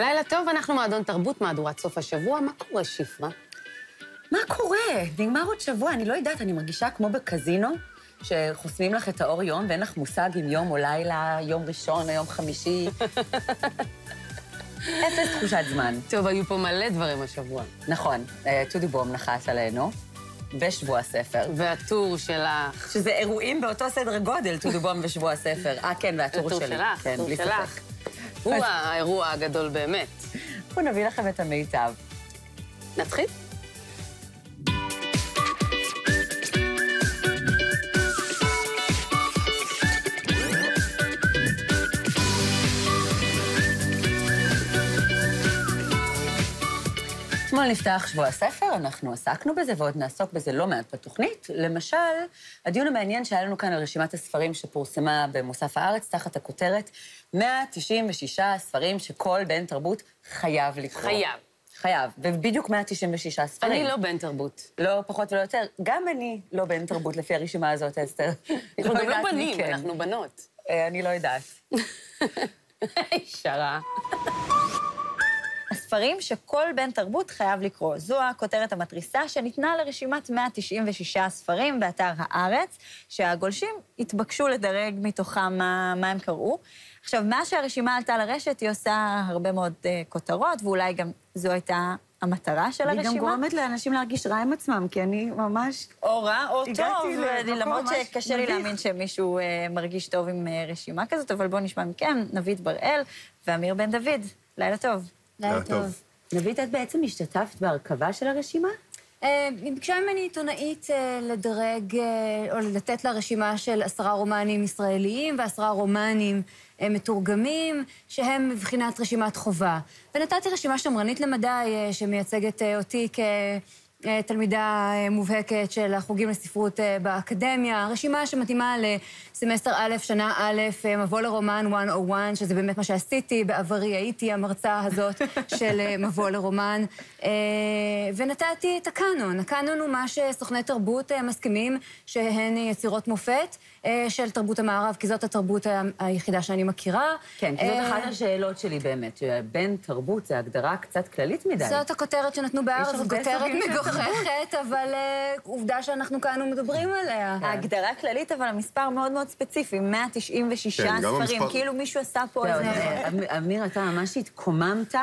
לילה טוב, אנחנו מועדון תרבות, מהדורת סוף השבוע. מה קורה, שפרה? מה קורה? נגמר עוד שבוע, אני לא יודעת, אני מרגישה כמו בקזינו, שחוסמים לך את האור יום ואין לך מושג אם יום או לילה, יום ראשון או יום חמישי. אפס תחושת זמן. טוב, היו פה מלא דברים השבוע. נכון, אה, טודי בום נחת עלינו, ושבוע הספר. והטור שלך. שזה אירועים באותו סדר גודל, טודי בום ושבוע הספר. אה, כן, והטור הטור שלי. שלך, כן, הטור בלי שלך. הוא האירוע הגדול באמת. אנחנו נביא לכם את המיטב. נתחיל? אתמול נפתח שבוע הספר, אנחנו עסקנו בזה ועוד נעסוק בזה לא מעט בתוכנית. למשל, הדיון המעניין שהיה לנו כאן על רשימת הספרים שפורסמה במוסף הארץ, תחת הכותרת 196 ספרים שכל בן תרבות חייב לקרוא. חייב. חייב, ובדיוק 196 ספרים. אני לא בן תרבות. לא פחות ולא יותר. גם אני לא בן תרבות לפי הרשימה הזאת, אסתר. אנחנו גם לא מי בנים, כן. אנחנו בנות. אה, אני לא יודעת. ישרה. הספרים שכל בן תרבות חייב לקרוא. זו הכותרת המתריסה שניתנה לרשימת 196 ספרים באתר הארץ, שהגולשים התבקשו לדרג מתוכם מה, מה הם קראו. עכשיו, מאז שהרשימה עלתה לרשת, היא עושה הרבה מאוד uh, כותרות, ואולי גם זו הייתה המטרה של היא הרשימה. גם גורמת לאנשים להרגיש רע עם עצמם, כי אני ממש... או רע או טוב, למקום למרות ממש שקשה לי. להאמין שמישהו אה, מרגיש טוב עם אה, רשימה כזאת, אבל בואו נשמע מכם, נבית בראל ואמיר בן דוד. לילה טוב. לילה טוב. נבית, את בעצם השתתפת בהרכבה של הרשימה? היא ביקשה ממני עיתונאית אה, לדרג, אה, או לתת לה רשימה של עשרה רומנים ישראליים ועשרה רומנים אה, מתורגמים, שהם מבחינת רשימת חובה. ונתתי רשימה שמרנית למדי, שמייצגת אותי כתלמידה אה, מובהקת של החוגים לספרות אה, באקדמיה, רשימה שמתאימה לסמסטר א', שנה א', אה, מבוא לרומן 101, שזה באמת מה שעשיתי. בעברי הייתי המרצה הזאת של אה, מבוא לרומן. אה, ונתתי את הקאנון. הקאנון הוא מה שסוכני תרבות אה, מסכימים שהן יצירות מופת אה, של תרבות המערב, כי זאת התרבות היחידה שאני מכירה. כן, כי זאת אה, אחת השאלות שלי באמת, שבן תרבות זה הגדרה קצת כללית מדי. זאת הכותרת שנתנו בארץ, זאת כותרת מגוחכת, אבל אה, עובדה שאנחנו כאן ומדברים עליה. ההגדרה כללית, אבל המספר מאוד מאוד ספציפי, 196 כן, ספרים. כאילו מישהו עשה פה איזה... זה- אמ- אמיר, אתה ממש התקוממת.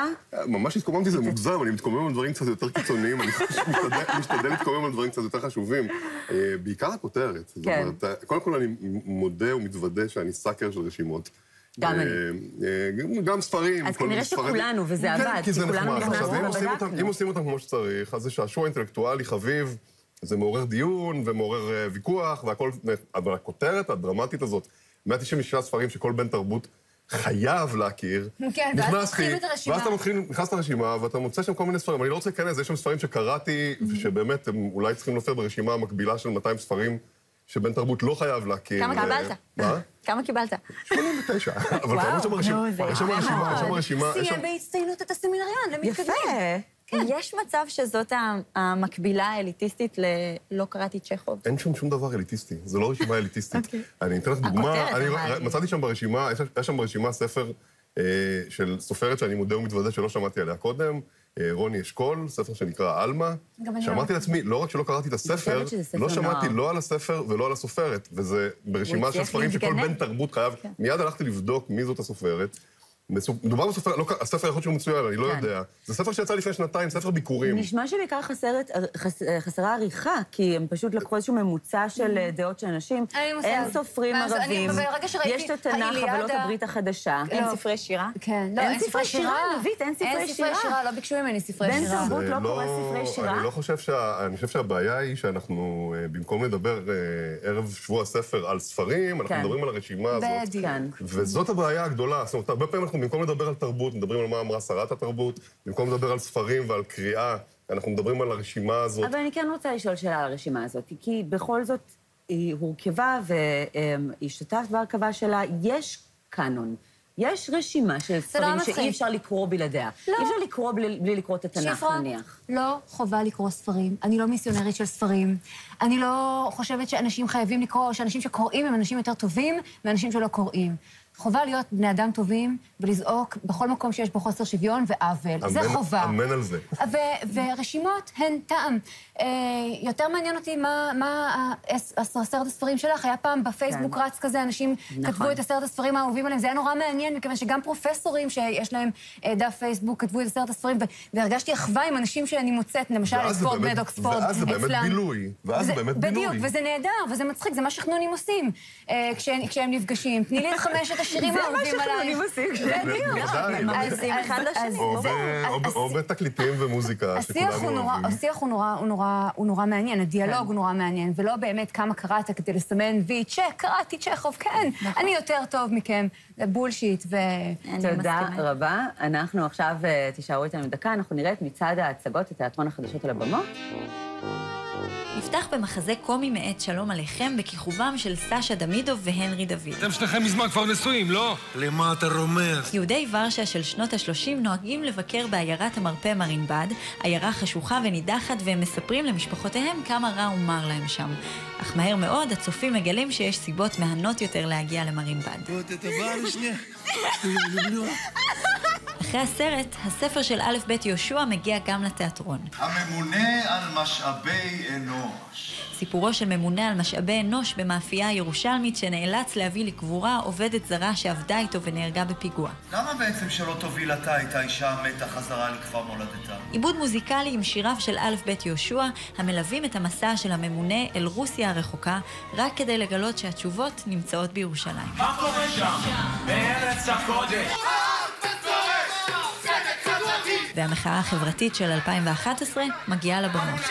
ממש התקוממתי, זה מוגזם, אני מתקומם על דברים קצת יותר קיצוניים, אני משתדל- להתקומם על דברים קצת יותר חשובים. אה, בעיקר הכותרת. זאת כן. אומרת, אה, קודם כל אני מודה ומתוודה שאני סאקר של רשימות. גם אה, אני. אה, גם- ספרים. אז כנראה. שכולנו, וזה כן, עבד, כי כי זה כולנו נחמד. עכשיו, נכנסנו אם עושים אותם- ובדקנו. אם עושים אותם כמו שצריך, אז זה שעשוע אינטלקטואלי חביב, זה מעורר דיון ומעורר אה, ויכוח והכל, אבל הכותרת הדרמטית הזאת, 196 ספרים שכל בן תרבות חייב להכיר, כן, ואז נכנסתי, את הרשימה. ואז אתה מתחיל, נכנס לרשימה ואתה מוצא שם כל מיני ספרים. אני לא רוצה להיכנס, יש שם ספרים שקראתי, ושבאמת הם אולי צריכים להופיע ברשימה המקבילה של 200 ספרים שבן תרבות לא חייב להכיר. כמה קיבלת? מה? כמה קיבלת? 89. אבל כבר יש שם רשימה, יש שם רשימה, יש שם. רשימה. סיים בהצטיינות את הסמינריון, למתקדמים. יפה. יש מצב שזאת המקבילה האליטיסטית ל... לא קראתי צ'כוב. אין שם שום דבר אליטיסטי, זה לא רשימה אליטיסטית. אני אתן לך דוגמה, אני מצאתי שם ברשימה, יש שם ברשימה ספר אה, של סופרת שאני מודה ומתוודה שלא שמעתי עליה קודם, רוני אשכול, ספר שנקרא עלמה. שאמרתי לעצמי, לא רק שלא קראתי את הספר, לא שמעתי. לא על הספר ולא על הסופרת, וזה ברשימה של ספרים שכל. בן תרבות חייב. מיד הלכתי לבדוק מי זאת הסופרת. מדובר בסופר, לא, הספר יכול להיות שהוא מצוין, אני לא כן. יודע. זה ספר שיצא לפני שנתיים, ספר ביקורים. נשמע שבעיקר חסרת, חס, חסרה עריכה, כי הם פשוט לקחו איזשהו ממוצע של אה, דעות של אנשים. אין. אין סופרים ערבים, יש את התנ"ך, אבל לא את הברית החדשה. אין לא. ספרי שירה? כן, לא, אין אין ספרי שירה, שירה. נבית, אין ספרי אין ספרי שירה. שירה, לא ביקשו ממני ספרי בן שירה. תרבות זה לא קורא ספרי שירה? אני לא חושב שה... אני חושב שהבעיה היא שאנחנו, אה, במקום לדבר אה, ערב שבוע הספר על ספרים, אנחנו כן. מדברים על הרשימה הזאת. בדיוק. כן. וזאת הבעיה הגדולה. זאת אומרת, הרבה פעמים אנחנו, במקום לדבר על תרבות, מדברים על מה אמרה שרת התרבות, במקום לדבר על ספרים ועל קריאה, אנחנו מדברים על הרשימה הזאת. אבל אני כן רוצה לשאול שאלה על הרשימה הזאת, כי בכל זאת היא הורכבה והשתתפת בהרכבה שלה, יש קאנון. יש רשימה של לא ספרים מצחיק. שאי אפשר לקרוא בלעדיה. לא. אי אפשר לקרוא בלי, בלי לקרוא את התנ"ך, שפרה, נניח. לא חובה לקרוא ספרים. אני לא מיסיונרית של ספרים. אני לא חושבת שאנשים חייבים לקרוא, או שאנשים שקוראים הם אנשים יותר טובים מאנשים שלא קוראים. חובה להיות בני אדם טובים ולזעוק בכל מקום שיש בו חוסר שוויון ועוול. זה חובה. אמן על זה. ו- ורשימות הן טעם. אה, יותר מעניין אותי מה, מה עשרת הספרים שלך. היה פעם בפייסבוק כן. רץ כזה, אנשים נכון. כתבו את עשרת הספרים האהובים עליהם. זה היה נורא מעניין, מכיוון שגם פרופסורים שיש להם אה, דף פייסבוק כתבו את עשרת הספרים, ו- והרגשתי אחווה עם אנשים שאני מוצאת, למשל את באמת- בית אוקספורד ואז זה באמת אצלם. בילוי. ואז זה וזה- באמת בילוי. בדיוק, וזה נהדר, וזה מצחיק, זה מה שחנונים עושים אה, כשהם, כשהם נפגשים. תני לי את חמשת השירים זה מה האהובים עלייך. שחנונים עושים. אז- אחד לשני. אז או בתקליטים ומוזיקה, השיח שכולנו הוא נורא, אוהבים. השיח הוא נורא, הוא נורא, הוא נורא מעניין, הדיאלוג הוא נורא מעניין, ולא באמת כמה קראת כדי לסמן וי, צ'ק, קראתי צ'כוב, כן, אני יותר טוב מכם, זה בולשיט, ו... תודה. רבה. אנחנו עכשיו, אה, תישארו איתנו דקה, אנחנו נראה את מצעד ההצגות, את תיאטרון החדשות על הבמות. נפתח במחזה קומי מאת שלום עליכם בכיכובם של סשה דמידוב והנרי דוד. אתם שניכם מזמן כבר נשואים, לא? למה אתה רומז? יהודי ורשה של שנות ה-30 נוהגים לבקר בעיירת המרפא מרינבד, עיירה חשוכה ונידחת, והם מספרים למשפחותיהם כמה רע ומר להם שם. אך מהר מאוד הצופים מגלים שיש סיבות מהנות יותר להגיע למרינבד. אחרי הסרט, הספר של א' ב' יהושע מגיע גם לתיאטרון. הממונה על משאבי אנוש. סיפורו של ממונה על משאבי אנוש במאפייה הירושלמית שנאלץ להביא לקבורה עובדת זרה שעבדה איתו ונהרגה בפיגוע. למה בעצם שלא תוביל אתה את האישה המתה חזרה לכפר מולדתה? עיבוד מוזיקלי עם שיריו של א' ב' יהושע, המלווים את המסע של הממונה אל רוסיה הרחוקה, רק כדי לגלות שהתשובות נמצאות בירושלים. מה קורה שם? בארץ הקודש. והמחאה החברתית של 2011 מגיעה לבמות.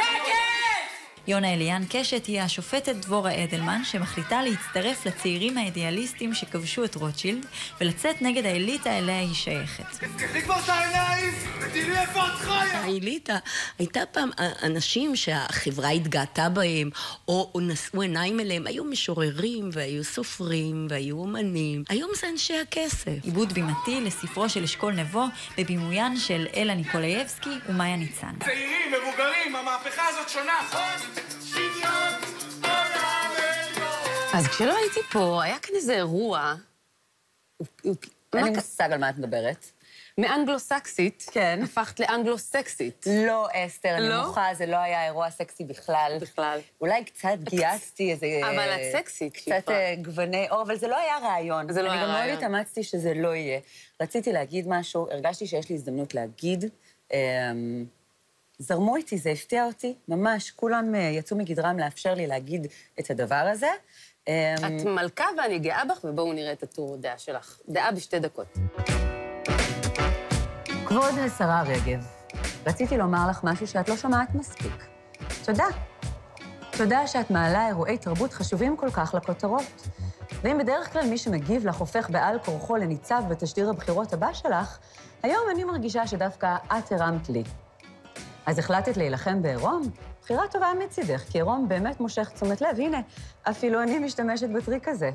יונה אליאן קשת היא השופטת דבורה אדלמן, שמחליטה להצטרף לצעירים האידיאליסטים שכבשו את רוטשילד, ולצאת נגד האליטה אליה היא שייכת. תפתחי כבר את העיניים ותראי איפה את חיה! האליטה הייתה פעם אנשים שהחברה התגאתה בהם, או, או נשאו עיניים אליהם. היו משוררים, והיו סופרים, והיו אומנים. היום זה אנשי הכסף. עיבוד בימתי לספרו של אשכול נבו, בבימוין של אלה ניקולאייבסקי ומאיה ניצן. צעירים, מבוגרים, המהפכה הזאת שונה. אז כשלא הייתי פה, היה כאן איזה אירוע. אין לי מושג על מה את מדברת. מאנגלו-סקסית, כן. הפכת לאנגלו-סקסית. לא, אסתר, אני לא? מוחה, זה לא היה אירוע סקסי בכלל. בכלל. אולי קצת גייסתי איזה... אבל את סקסית, קצת שפרה. אה, גווני אור, אבל זה לא היה רעיון. זה לא היה אני גם רעיון. מאוד התאמצתי שזה לא יהיה. רציתי להגיד משהו, הרגשתי שיש לי הזדמנות להגיד. אמ, זרמו איתי, זה הפתיע אותי, ממש. כולם אה, יצאו מגדרם לאפשר לי להגיד את הדבר הזה. אמ, את מלכה ואני גאה בך, ובואו נראה את הטור דעה שלך. דעה בשתי דקות. כבוד השרה רגב, רציתי לומר לך משהו שאת לא שומעת מספיק. תודה. תודה שאת מעלה אירועי תרבות חשובים כל כך לכותרות. ואם בדרך כלל מי שמגיב לך הופך בעל כורחו לניצב בתשדיר הבחירות הבא שלך, היום אני מרגישה שדווקא את הרמת לי. אז החלטת להילחם בעירום? בחירה טובה מצידך, כי עירום באמת מושך תשומת לב. הנה, אפילו אני משתמשת בטריק הזה.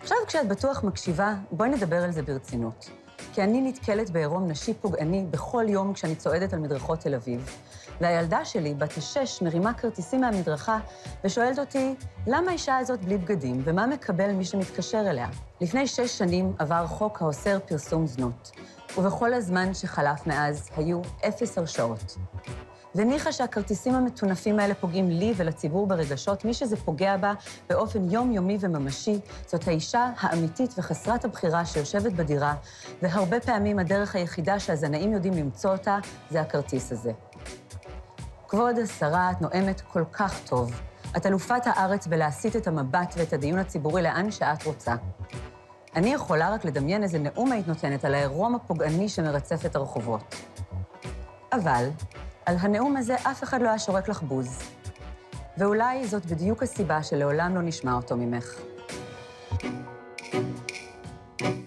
עכשיו, כשאת בטוח מקשיבה, בואי נדבר על זה ברצינות. כי אני נתקלת בעירום נשי פוגעני בכל יום כשאני צועדת על מדרכות תל אביב. והילדה שלי, בת השש, מרימה כרטיסים מהמדרכה ושואלת אותי, למה האישה הזאת בלי בגדים, ומה מקבל מי שמתקשר אליה? לפני שש שנים עבר חוק האוסר פרסום זנות, ובכל הזמן שחלף מאז היו אפס הרשעות. וניחא שהכרטיסים המטונפים האלה פוגעים לי ולציבור ברגשות, מי שזה פוגע בה באופן יומיומי וממשי, זאת האישה האמיתית וחסרת הבחירה שיושבת בדירה, והרבה פעמים הדרך היחידה שהזנאים יודעים למצוא אותה זה הכרטיס הזה. כבוד השרה, את נואמת כל כך טוב. את אלופת הארץ בלהסיט את המבט ואת הדיון הציבורי לאן שאת רוצה. אני יכולה רק לדמיין איזה נאום היית נותנת על העירום הפוגעני שמרצף את הרחובות. אבל על הנאום הזה אף אחד לא היה שורק לך בוז. ואולי זאת בדיוק הסיבה שלעולם לא נשמע אותו ממך.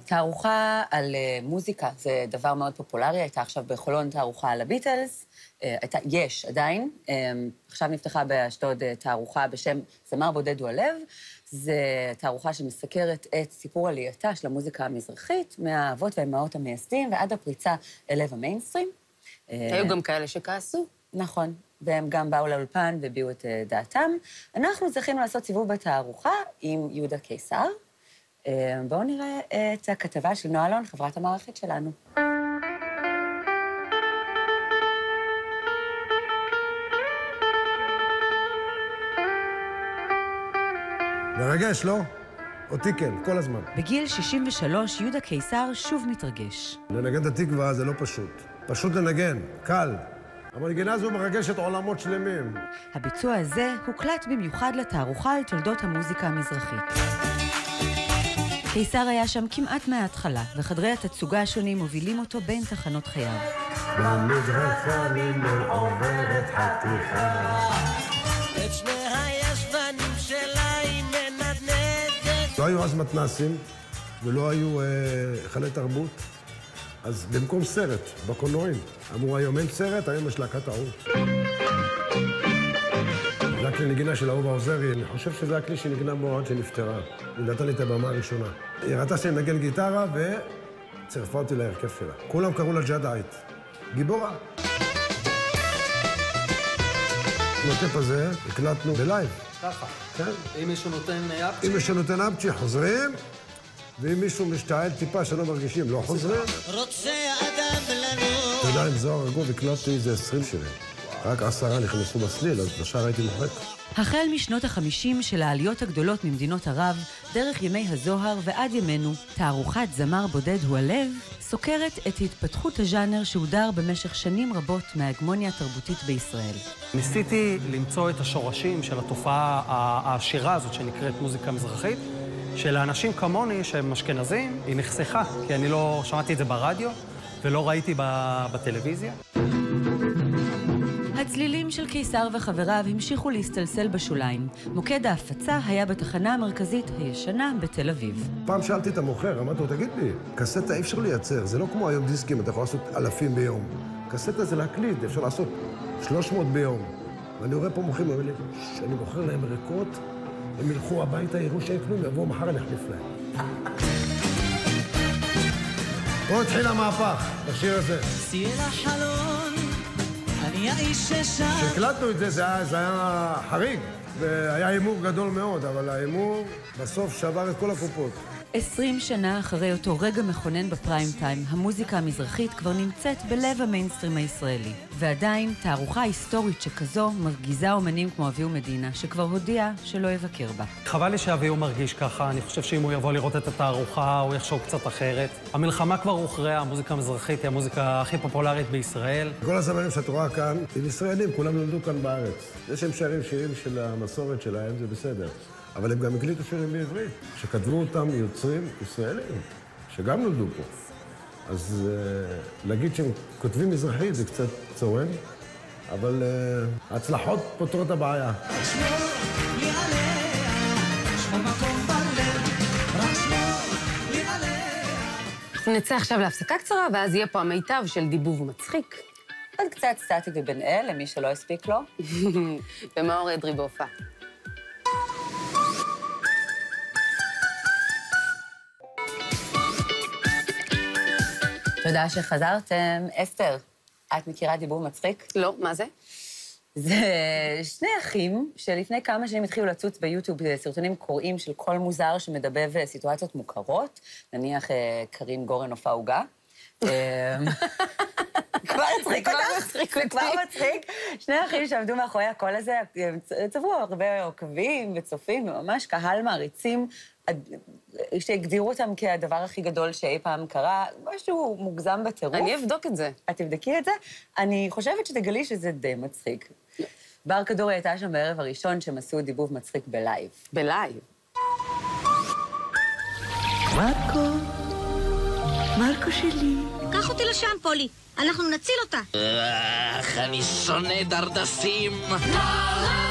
תערוכה על uh, מוזיקה זה דבר מאוד פופולרי, הייתה עכשיו בחולון תערוכה על הביטלס, uh, הייתה, יש עדיין, um, עכשיו נפתחה באשדוד uh, תערוכה בשם זמר בודד הוא הלב, זו תערוכה שמסקרת את סיפור עלייתה של המוזיקה המזרחית, מהאבות והאימהות המייסדים ועד הפריצה אל לב המיינסטרים. היו גם כאלה שכעסו. נכון, והם גם באו לאולפן והביעו את אה, דעתם. אנחנו זכינו לעשות סיבוב בתערוכה עם יהודה קיסר, אה, בואו נראה את הכתבה של נועה אלון, חברת המערכת שלנו. מרגש, לא? אותי כן, כל הזמן. בגיל 63, יהודה קיסר שוב מתרגש. לנגן את התקווה זה לא פשוט. פשוט לנגן, קל. המנגינה הזו מרגשת עולמות שלמים. הביצוע הזה הוקלט במיוחד לתערוכה על תולדות המוזיקה המזרחית. קיסר היה שם כמעט מההתחלה, וחדרי התצוגה השונים מובילים אותו בין תחנות חייו. במדרכה ממול עוברת חתיכה. לא היו אז מתנ"סים, ולא היו אה, היכלי תרבות. אז במקום סרט, בקולנועים. אמרו, היום אין סרט, היום יש להקת האור. זה הכלי נגינה של אהובה עוזרי, אני חושב שזה הכלי שנגנה בו עד שנפטרה. היא נתן לי את הבמה הראשונה. היא ראתה שאני מנגן גיטרה וצירפה אותי להרכב שלה. כולם קראו לה ג'אדאית. גיבורה. הטפ הזה הקלטנו בלייב. ככה. כן. אם מישהו נותן אפצ'י... אם מישהו נותן אפצ'י, חוזרים, ואם מישהו משתעל טיפה שלא מרגישים, לא חוזרים. רוצה אדם לנו. אתה יודע, עם זוהר ארגוב הקלטתי איזה 20 שירים. רק עשרה נכנסו בסליל, אז בשאר הייתי מוחק. החל משנות החמישים של העליות הגדולות ממדינות ערב, דרך ימי הזוהר ועד ימינו, תערוכת זמר בודד הוא הלב, סוקרת את התפתחות הז'אנר שהודר במשך שנים רבות מההגמוניה התרבותית בישראל. ניסיתי למצוא את השורשים של התופעה העשירה הזאת שנקראת מוזיקה מזרחית, שלאנשים כמוני שהם אשכנזים, היא נחסכה, כי אני לא שמעתי את זה ברדיו ולא ראיתי בטלוויזיה. הצלילים של קיסר וחבריו המשיכו להסתלסל בשוליים. מוקד ההפצה היה בתחנה המרכזית הישנה בתל אביב. פעם שאלתי את המוכר, אמרתי לו, תגיד לי, קסטה אי אפשר לייצר, זה לא כמו היום דיסקים, אתה יכול לעשות אלפים ביום. קסטה זה להקליט, אפשר לעשות 300 ביום. ואני רואה פה מוכרים, אומר לי, שאני מוכר להם ריקות, הם ילכו הביתה, יראו שאין כלום, יבואו מחר, אני אחליף להם. פה התחיל המהפך, בשיר הזה. כשהקלטנו את זה, זה היה, זה היה חריג, והיה הימור גדול מאוד, אבל ההימור בסוף שבר את כל הקופות. עשרים שנה אחרי אותו רגע מכונן בפריים טיים, המוזיקה המזרחית כבר נמצאת בלב המיינסטרים הישראלי. ועדיין, תערוכה היסטורית שכזו מרגיזה אומנים כמו אביהו מדינה, שכבר הודיע שלא יבקר בה. חבל לי שאביהו מרגיש ככה, אני חושב שאם הוא יבוא לראות את התערוכה, הוא יחשוב קצת אחרת. המלחמה כבר הוכרעה, המוזיקה המזרחית היא המוזיקה הכי פופולרית בישראל. כל הזמנים שאת רואה כאן, הם ישראלים, כולם נולדו כאן בארץ. זה שהם שרים שירים של המסורת שלהם, זה בסדר. אבל הם גם הקליטו שירים בעברית, שכתבו אותם יוצרים ישראלים, שגם נולדו פה. אז uh, להגיד שהם כותבים מזרחית זה קצת צורם, אבל uh, ההצלחות פותרות את הבעיה. נצא עכשיו להפסקה קצרה, ואז יהיה פה המיטב של דיבוב מצחיק. עוד קצת סטטי ובן אל, למי שלא הספיק לו. ומאור אדרי בהופעה. תודה שחזרתם. אסתר, את מכירה דיבור מצחיק? לא, מה זה? זה שני אחים שלפני כמה שנים התחילו לצוץ ביוטיוב סרטונים קוראים של קול מוזר שמדבב סיטואציות מוכרות, נניח אה, קרין גורן הופעה עוגה. אמ, כבר הצחיק אותך? זה כבר מצחיק. שני אחים שעמדו מאחורי הקול הזה, צברו הרבה עוקבים וצופים, וממש קהל מעריצים, שהגדירו אותם כהדבר הכי גדול שאי פעם קרה, משהו מוגזם בטירוף. אני אבדוק את זה. את תבדקי את זה? אני חושבת שתגלי שזה די מצחיק. בר כדורי הייתה שם בערב הראשון שהם עשו דיבוב מצחיק בלייב. בלייב? מרקו, מרקו שלי. קח אותי לשם, פולי. אנחנו נציל אותה. אך, אני שונא דרדסים.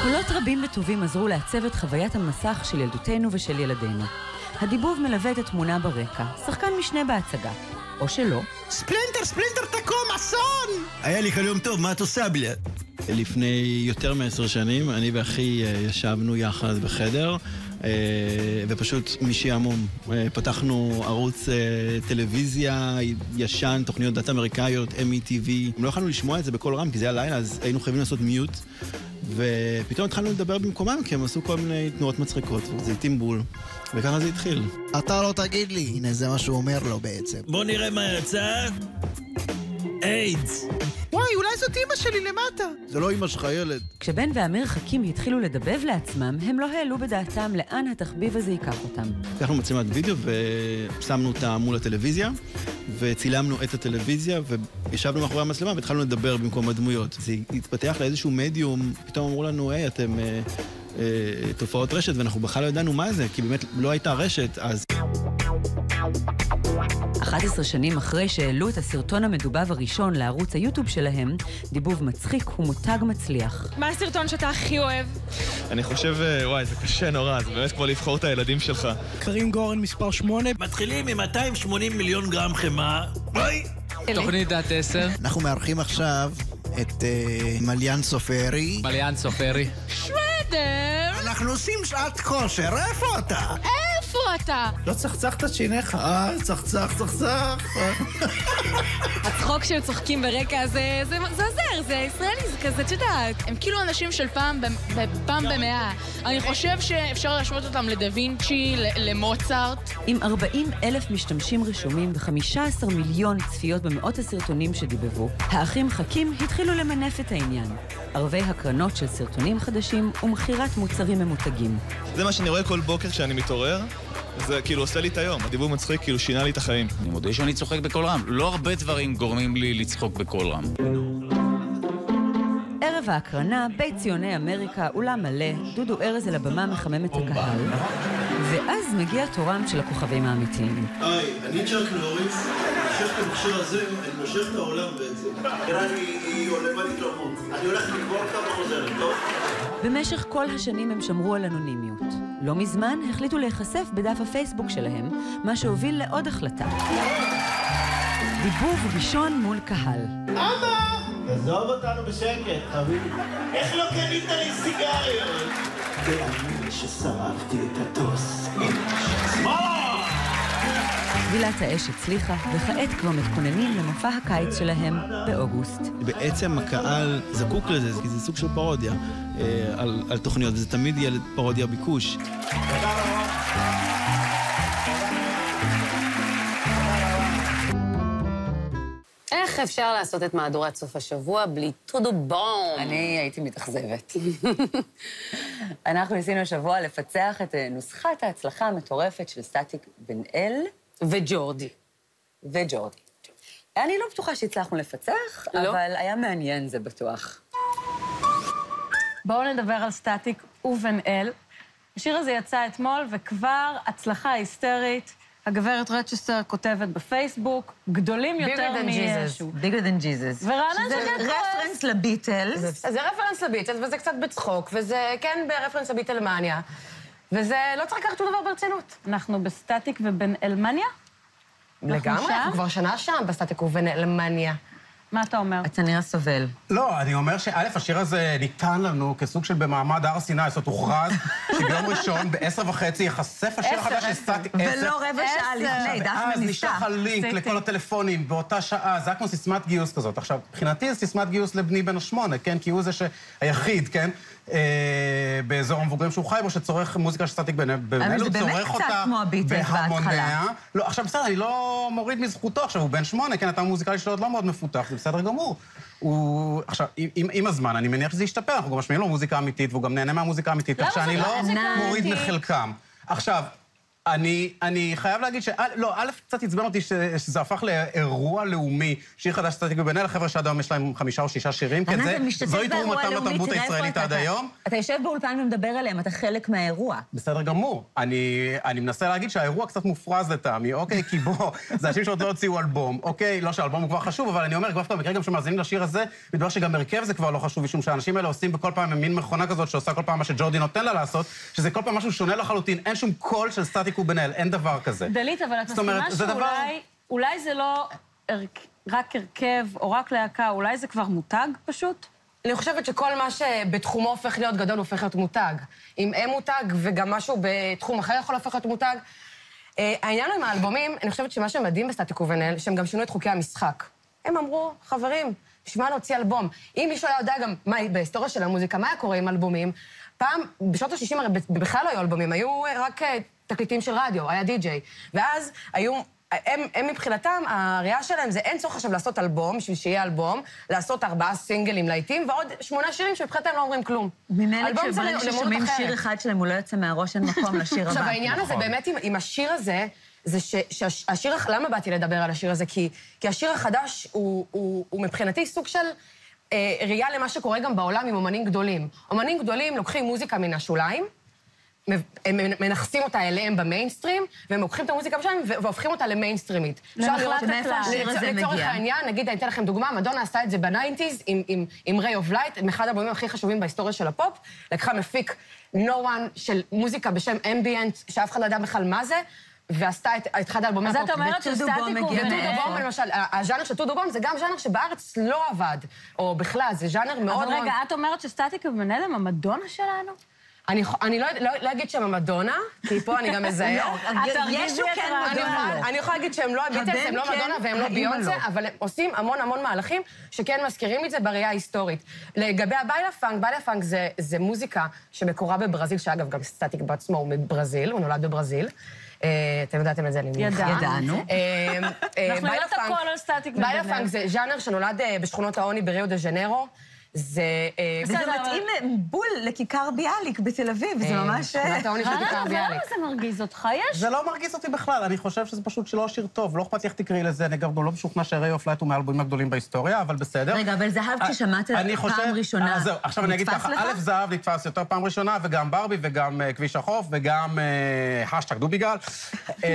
קולות רבים וטובים עזרו לעצב את חוויית המסך של ילדותנו ושל ילדינו. הדיבוב מלווה את התמונה ברקע, שחקן משנה בהצגה. או שלא. ספלינטר, ספלינטר, תקום, אסון! היה לי חלום טוב, מה את עושה בלי... לפני יותר מעשר שנים, אני ואחי ישבנו יחד בחדר, ופשוט משעמום. פתחנו ערוץ טלוויזיה ישן, תוכניות דת אמריקאיות, METV. לא יכולנו לשמוע את זה בקול רם, כי זה היה לילה, אז היינו חייבים לעשות מיוט. ופתאום התחלנו לדבר במקומם, כי הם עשו כל מיני תנועות מצחיקות, זה התאים בול, וככה זה התחיל. אתה לא תגיד לי, הנה זה מה שהוא אומר לו בעצם. בוא נראה מה יצא. איידס. וואי, אולי זאת אימא שלי למטה. זה לא אמא שלך, ילד. כשבן ואמיר חכים התחילו לדבב לעצמם, הם לא העלו בדעתם לאן התחביב הזה ייקח אותם. לקחנו מצלמת וידאו ושמנו אותה מול הטלוויזיה, וצילמנו את הטלוויזיה, וישבנו מאחורי המצלמה והתחלנו לדבר במקום הדמויות. זה התפתח לאיזשהו מדיום, פתאום אמרו לנו, היי, אתם אה, אה, תופעות רשת, ואנחנו בכלל לא ידענו מה זה, כי באמת לא הייתה רשת אז. 11 שנים אחרי שהעלו את הסרטון המדובב הראשון לערוץ היוטיוב שלהם, דיבוב מצחיק ומותג מצליח. מה הסרטון שאתה הכי אוהב? אני חושב, אה, וואי, זה קשה נורא, זה באמת כמו לבחור את הילדים שלך. קרים גורן מספר 8. מתחילים עם 280 מיליון גרם חמאה. אוי! תוכנית דת 10. אנחנו מארחים עכשיו את אה, מליאן סופרי. מליאן סופרי. שרדר! אנחנו עושים שעת כושר, איפה אתה? איפה אתה? לא צחצחת את שיניך. אה, צחצח, צחצח. הצחוק שהם צוחקים ברקע זה, זה, זה עוזר, זה ישראלי, זה כזה, את יודעת. הם כאילו אנשים של פעם, ב- ב- פעם במאה. אני חושב שאפשר להשוות אותם לדה וינצ'י, ל- למוצרט. עם 40 אלף משתמשים רשומים ו-15 מיליון צפיות במאות הסרטונים שדיבבו, האחים חכים התחילו למנף את העניין. ערבי הקרנות של סרטונים חדשים ומכירת מוצרים ממותגים. זה מה שאני רואה כל בוקר כשאני מתעורר, זה כאילו עושה לי את היום. הדיבור מצחיק כאילו שינה לי את החיים. אני מודה שאני צוחק בקול רם. לא הרבה דברים גורמים לי לצחוק בקול רם. ערב ההקרנה, בית ציוני אמריקה, אולם מלא, דודו ארז על הבמה מחמם את הקהל, ואז מגיע תורם של הכוכבים האמיתיים. היי, אני צ'אק נוריס, אני מושך את המכשיר הזה, אני מושך את העולם בעצם. נראה לי היא עולמנית למות. אני הולך לקבור אותה וחוזרת, טוב? במשך כל השנים הם שמרו על אנונימיות. לא מזמן החליטו להיחשף בדף הפייסבוק שלהם, מה שהוביל לעוד החלטה. דיבוב ראשון מול קהל. אבא! עזוב אותנו בשקט, חביבי. איך לא קנית לי סיגריות? זה אני ששרפתי את הטוס. שמאלה! טבילת האש הצליחה, וכעת כבר מתכוננים למופע הקיץ שלהם באוגוסט. בעצם הקהל זקוק לזה, כי זה סוג של פרודיה אה, על, על תוכניות, וזה תמיד יהיה פרודיה ביקוש. איך אפשר לעשות את מהדורת סוף השבוע בלי טודו בום? אני הייתי מתאכזבת. אנחנו ניסינו השבוע לפצח את אה, נוסחת ההצלחה המטורפת של סטטיק בן אל. וג'ורדי. וג'ורדי. אני לא בטוחה שהצלחנו לפצח, לא? אבל היה מעניין, זה בטוח. בואו נדבר על סטטיק ובן אל. השיר הזה יצא אתמול, וכבר הצלחה היסטרית. הגברת רצ'סטר כותבת בפייסבוק, גדולים יותר מישו. bigger than Jesus. ורענן שזה שקד רפרנס לביטלס. זה רפרנס לביטלס, וזה קצת בצחוק, וזה כן ברפרנס לביטלמניה. וזה לא צריך לקחת שום דבר ברצינות. אנחנו בסטטיק ובן אלמניה? לגמרי? אנחנו כבר שנה שם בסטטיק ובן אלמניה. מה אתה אומר? אתה נראה סובל. לא, אני אומר שא', השיר הזה ניתן לנו כסוג של במעמד הר סיני, זאת אומרת, הוכרז שביום ראשון בעשר וחצי ייחשף השיר החדש של עשר. סטטיק. ולא רבע שעה לפני, דפנה ואז ניסתה. נשלח הלינק. לכל הטלפונים באותה שעה, זה היה כמו סיסמת גיוס כזאת. עכשיו, מבחינתי זו סיסמת גיוס לבני בן השמונה, כן? כי הוא זה היחיד, כן? אה, באזור המבוגרים שהוא חי בו, שצורך מוזיקה של סטטיק בן אבל אל, זה הוא באמת צורך קצת אותה כמו בהמוניה. בהתחלה. לא, עכשיו בסדר, אני לא מוריד מזכותו, עכשיו הוא בן שמונה, כן, אתה המוזיקלי שלו עוד לא מאוד מפותח, זה בסדר גמור. הוא... עכשיו, עם, עם, הזמן, אני מניח שזה ישתפר, אנחנו גם משמיעים לו מוזיקה אמיתית, והוא גם נהנה מהמוזיקה האמיתית, כך שאני לא לא מוריד? מחלקם. עכשיו, אני, אני חייב להגיד ש... לא, א', קצת עצבן אותי ש, שזה הפך לאירוע לאומי, שיר חדש סטטיק ובן אל, חבר'ה שעד היום יש להם חמישה או שישה שירים, כי ענת, זה, אתה משתתף זוהי תרומתם לתרבות הישראלית. עד היום. אתה יושב באולפן ומדבר עליהם, אתה חלק מהאירוע. בסדר גמור. אני, אני מנסה להגיד שהאירוע קצת מופרז לטעמי, אוקיי? כי בוא, זה אנשים שעוד לא הוציאו אלבום, אוקיי? לא שהאלבום הוא כבר חשוב, אבל אני אומר, דווקא במקרה גם שמאזינים לשיר הזה, מתברר שגם הרכב זה כבר לא חשוב, משום שהאנשים האלה עושים בכל פעם מין מכונה כזאת שעושה כל פעם מה שג'ורדי נותן לה לעשות, שזה כל פעם משהו שונה לחלוטין, אין שום קול של סטטיק ובן אל, אין דבר כזה. דלית, אבל את מסכימה זה דבר- שאולי אולי זה לא רק הרכב או רק להקה, אולי זה כבר מותג פשוט? אני חושבת שכל מה שבתחומו הופך להיות גדול הופך להיות מותג. אם אין מותג וגם משהו בתחום אחר יכול להפוך להיות מותג. אה, העניין עם האלבומים, אני חושבת שמה שמדהים בסטטיק ובן אל, שהם גם שינו את חוקי המשחק. הם אמרו, חברים, בשביל מה להוציא אלבום? אם מישהו היה יודע גם מה, בהיסטוריה של המוזיקה, מה היה קורה עם אלבומים, פעם, בשנות ה-60 הרי בכלל לא היו אלבומים, היו רק אה, תקליטים של רדיו, היה די-ג'יי. ואז היו הם, הם מבחינתם, הראייה שלהם זה אין צורך עכשיו לעשות אלבום, בשביל שיהיה אלבום, לעשות ארבעה סינגלים להיטים, ועוד שמונה שירים שמבחינתם לא אומרים כלום. ממילא אלבום זה כשברגע ששומעים. שיר אחד שלהם, הוא לא יוצא מהראש, אין מקום לשיר הבא. עכשיו, העניין הזה נכון. באמת עם, עם השיר הזה, זה ש- שהשיר, למה באתי לדבר על השיר הזה? כי, כי השיר החדש הוא, הוא, הוא מבחינתי סוג של אה, ראייה למה שקורה גם בעולם עם אומנים גדולים. אומנים גדולים לוקחים מוזיקה מן השוליים, הם מנכסים אותה אליהם במיינסטרים, והם לוקחים את המוזיקה שלהם והופכים אותה למיינסטרימית. אפשר לראות מאיפה השיר הזה לצורך מגיע? העניין, נגיד, אני אתן לכם דוגמה, מדונה עשתה את זה ב nineties עם, Ray of Light, אחד האלבומים הכי חשובים בהיסטוריה של הפופ, לקחה מפיק no one של מוזיקה בשם ambient, שאף אחד לא ידע בכלל מה זה, ועשתה את, את אחד האלבומי אז הפופ. את אומרת שסטטיק בום מגיע מאיפה? ו Tudo Bom, למשל, הז'אנר של Tudo Bom זה גם ז'אנר שבארץ לא עבד, או בכלל, זה ז'אנר מאוד אבל מאוד... רגע, את אומרת שסטטיק ובן אל הם המדונה שלנו? אני, אני לא, לא, לא אגיד שהם המדונה, כי פה אני גם מזהה. לא, ישו כן המדונה. אני יכולה- להגיד שהם לא הביטלס, הם לא כן, מדונה והם לא ביונסה. אבל הם עושים המון המון מהלכים שכן מזכירים את זה בראייה ההיסטורית. לגבי הביילה פאנק, ביילה פאנק זה, זה מוזיקה שמקורה בברזיל, שאגב, גם סטטיק בעצמו הוא מברזיל, הוא נולד בברזיל. אה, אתם ידעתם את זה, אני מניחה. ידענו. אה, אה, אנחנו ביילה יודעות הכל על סטטיק ביילה ובן פאנק. זה ז'אנר שנולד בשכונות העוני בריו דה ז'נרו. זה... אה, וזה מתאים בול לכיכר ביאליק בתל אביב, זה אה, ממש... שכונת העוני של כיכר למה ביאליק. זה מרגיז אותך? יש... זה לא מרגיז אותי בכלל, אני חושב שזה פשוט שלא שיר טוב, לא אכפת לי איך תקראי לזה, אני גם לא משוכנע שריי אוף לייט הוא מהאלבומים הגדולים בהיסטוריה, אבל בסדר. רגע, אבל זהב, אה, כששמעת אני פעם חושב- ראשונה, אה, זהו, עכשיו אני אגיד ככה, לך? א', זהב נתפס יותר פעם ראשונה, וגם ברבי, וגם אה, כביש החוף, וגם אה, השטג דוביגל, אה,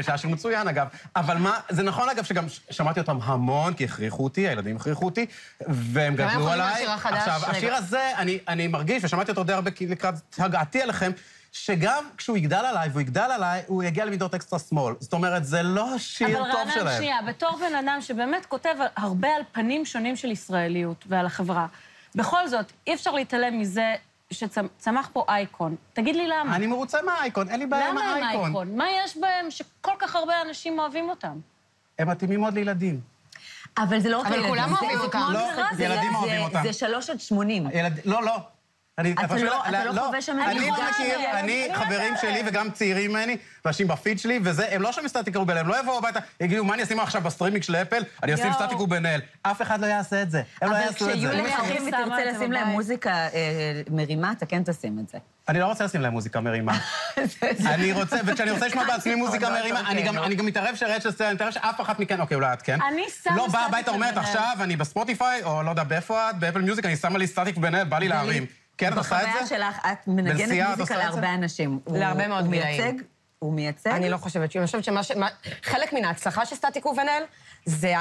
שהיה שיר מצוין, אגב. אבל מה, זה נכון, אגב, שגם שמעתי אותם המון, כי הכריחו אותי, הילדים הכריחו אותי, והם גם גדלו חושבים על עליי. השיר החדש, עכשיו, רגע. השיר הזה, אני, אני מרגיש, ושמעתי אותו די הרבה לקראת הגעתי אליכם, שגם כשהוא יגדל עליי, והוא יגדל עליי, הוא יגיע למידות אקסטרה שמאל. זאת אומרת, זה לא שיר אבל טוב רענן, שלהם. שנייה, בתור בן אדם שבאמת כותב הרבה על פנים שונים של ישראליות ועל החברה, בכל זאת, אי אפשר להתעלם מזה שצמח פה אייקון. תגיד לי למה. אני מרוצה מהאייקון, אין לי בעיה עם למה הם האייקון. אייקון? מה יש בהם שכל כך הרבה אנשים אוהבים אותם? הם מתאימים מאוד לילדים. אבל זה לא רק אבל לילדים. כולם זה- אוהבים זה אותם. כמו לא, המשחק, זה- ילדים זה- אוהבים אותם. זה שלוש עד שמונים. לא, לא. אני אתה לא- אתה לא חווה שם את אני? לא אני מכיר, אני, חברים שלי וגם צעירים ממני, ואנשים בפיד שלי, וזה, הם לא שומעים סטטיק ובן-אל, הם לא יבואו הביתה, יגידו, מה אני אשים עכשיו בסטרימינג של אפל? אני אשים. סטטיק ובן-אל. אף אחד לא יעשה את זה. הם לא אבל יעשו את זה. כשיהיו לך אחים ותרצה לשים להם. מוזיקה אה, מרימה, אתה כן תשים את זה. אני לא רוצה לשים להם מוזיקה מרימה. אני רוצה, וכשאני רוצה לשמוע בעצמי מוזיקה מרימה, אני גם- אני גם מתערב שרצ'סטר, אני מתערב שאף אחת מכן, אוקיי, אולי את כן. אני שמה לא באה סטטיק הביתה אומרת. עכשיו אני בספוטיפיי, או לא יודע, באיפה את? באפל מיוזיק, אני שמה לי סטטיק ובן-אל, בא לי להרים. כן, את עושה את בחוויה זה? שלך, את מנגנת מוזיקה? להרבה אנשים. הוא- להרבה מאוד הוא גילאים. מייצג? הוא מייצג? אני לא חושבת, אני חושבת שמה ש... מה- חלק מן ההצלחה של סטטיק ובן-אל זה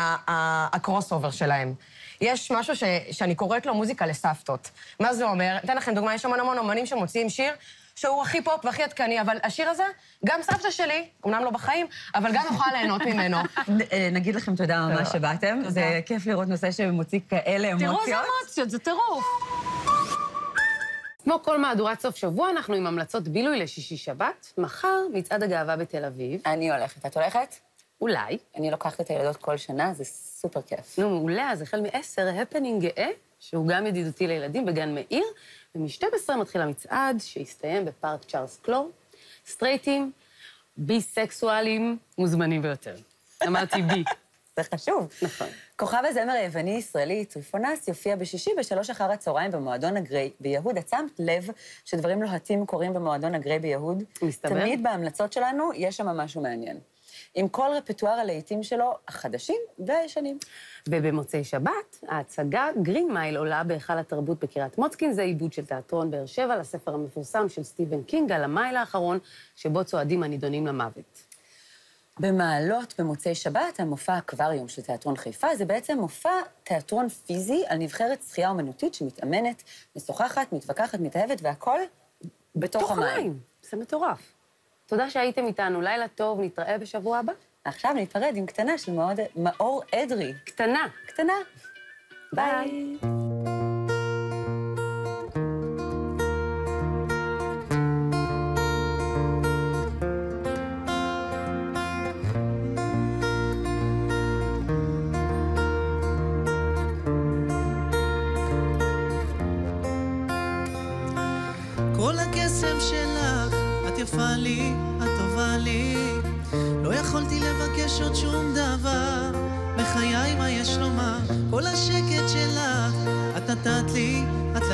ה crossover שלהם. יש משהו ש, שאני קוראת לו מוזיקה לסבתות. מה זה אומר? אתן לכם דוגמה, יש המון המון אומנים שמוציאים שיר שהוא הכי פופ והכי עדכני, אבל השיר הזה, גם סבתא שלי, אמנם לא בחיים, אבל גם יכולה ליהנות ממנו. אה, נגיד לכם תודה ממש שבאתם. זה כיף לראות נושא שמוציא כאלה אמוציות. תראו איזה אמוציות, זה טירוף. כמו כל מהדורת סוף שבוע, אנחנו עם המלצות בילוי לשישי-שבת. מחר, מצעד הגאווה בתל אביב. אני הולכת. את הולכת? אולי. אני לוקחת את הילדות כל שנה, זה סופר כיף. נו, מעולה, אז החל מ-10, הפנינג גאה, שהוא גם ידידותי לילדים בגן מאיר, ומ-12 מתחיל המצעד, שיסתיים בפארק צ'ארלס קלור. סטרייטים, ביסקסואלים, מוזמנים ביותר. אמרתי bi. זה חשוב. נכון. כוכב הזמר היווני-ישראלי טריפונס יופיע בשישי בשלוש אחר הצהריים במועדון הגריי ביהוד. את שמת לב שדברים לוהטים קורים במועדון הגריי ביהוד? מסתבר. תמיד בהמלצות שלנו יש שם משהו מעניין. עם כל רפטואר הלהיטים שלו, החדשים והישנים. ובמוצאי שבת, ההצגה Green Mile עולה בהיכל התרבות בקריית מוצקין, זה עיבוד של תיאטרון באר שבע לספר המפורסם של סטיבן קינג על המייל האחרון, שבו צועדים הנידונים למוות. במעלות, במוצאי שבת, המופע אקווריום של תיאטרון חיפה, זה בעצם מופע תיאטרון פיזי על נבחרת שחייה אומנותית שמתאמנת, משוחחת, מתווכחת, מתאהבת, והכול בתוך המים. זה מטורף. תודה שהייתם איתנו, לילה טוב, נתראה בשבוע הבא. עכשיו ניפרד עם קטנה של מאור- מאור אדרי. קטנה. קטנה. ביי.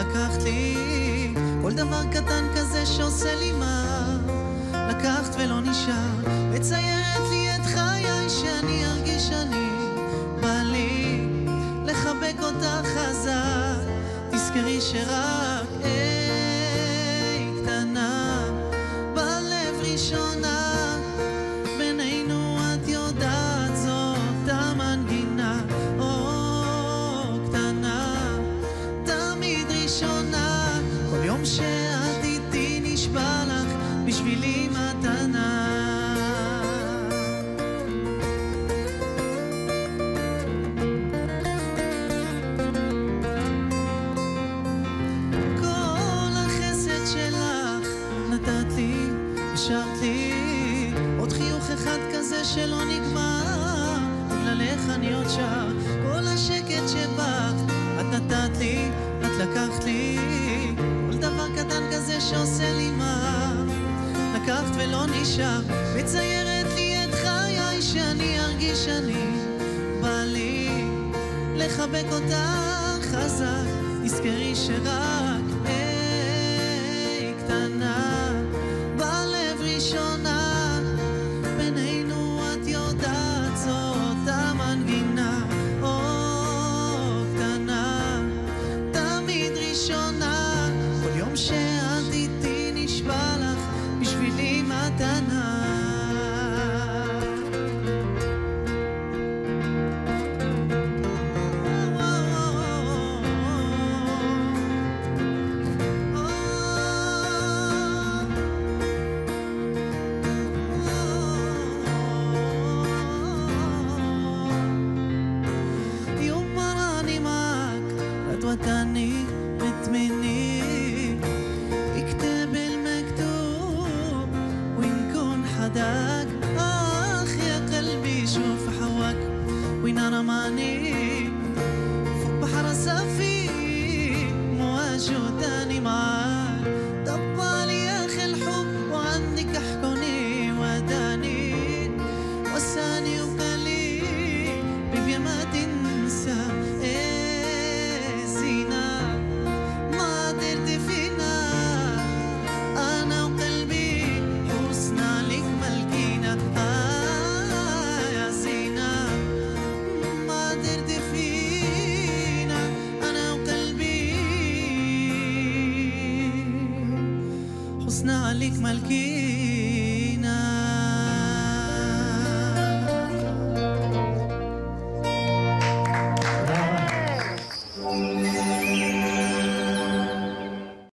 לקחת לי? כל דבר קטן כזה שעושה לי מה? לקחת ולא נשאר. מרגיש אני, בא לי לחבק אותך חזק, תזכרי שרק... نرى فوق بحر صافي مواجه تاني معاك.